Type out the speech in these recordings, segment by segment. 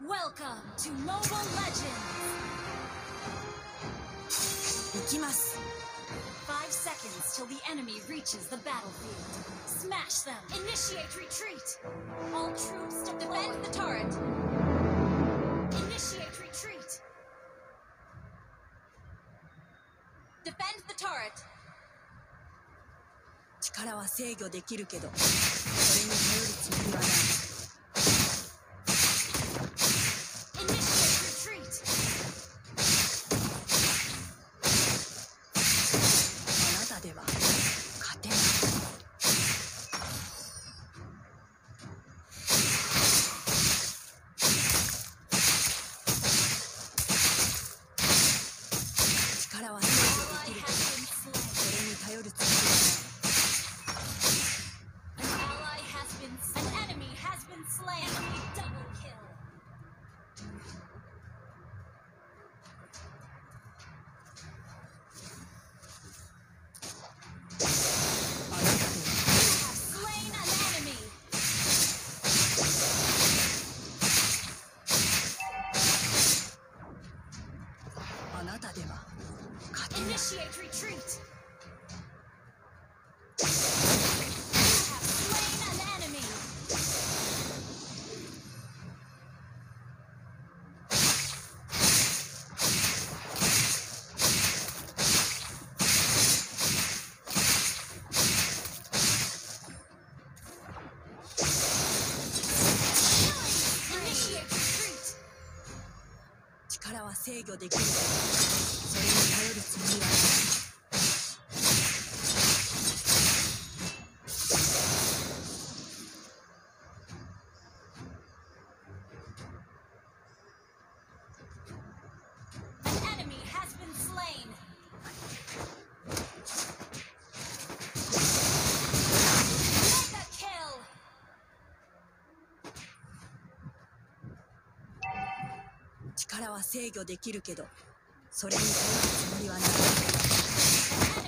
Welcome to Mobile Legends! 行きます Five seconds till the enemy reaches the battlefield. Smash them! Initiate retreat! All troops to defend the turret! Initiate retreat! Defend the turret! 力は制御できるけどそれに頼るつもりはない たでは。勝てない制御できるそれに頼るつもりは力は制御できるけどそれに頼るつもりはない。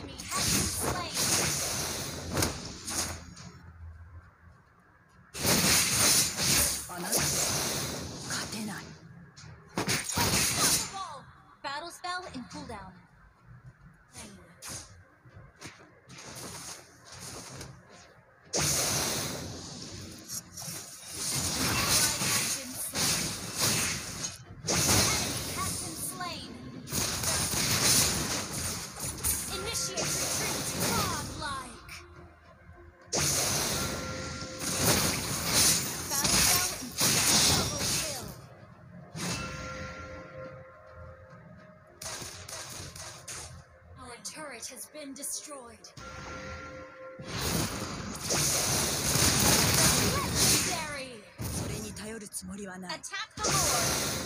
turret has been destroyed. Legendary! Attack the Lord!